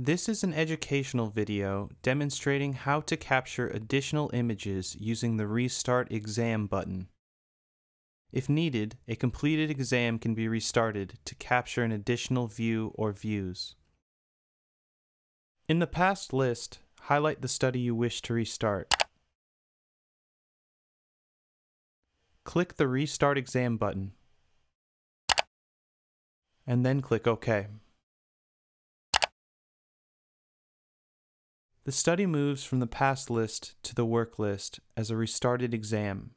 This is an educational video demonstrating how to capture additional images using the Restart Exam button. If needed, a completed exam can be restarted to capture an additional view or views. In the past list, highlight the study you wish to restart. Click the Restart Exam button, and then click OK. The study moves from the past list to the work list as a restarted exam.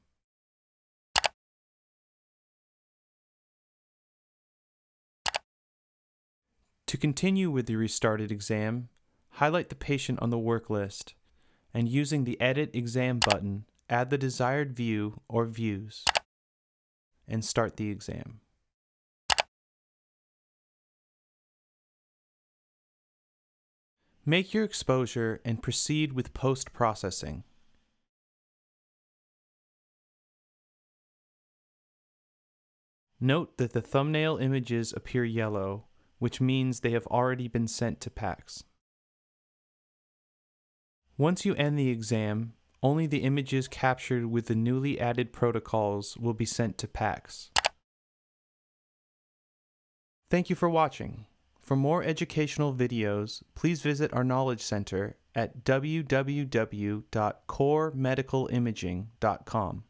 To continue with the restarted exam, highlight the patient on the work list, and using the Edit Exam button, add the desired view or views, and start the exam. Make your exposure and proceed with post-processing. Note that the thumbnail images appear yellow, which means they have already been sent to PACS. Once you end the exam, only the images captured with the newly added protocols will be sent to PACS. Thank you for watching. For more educational videos, please visit our Knowledge Center at www.coremedicalimaging.com.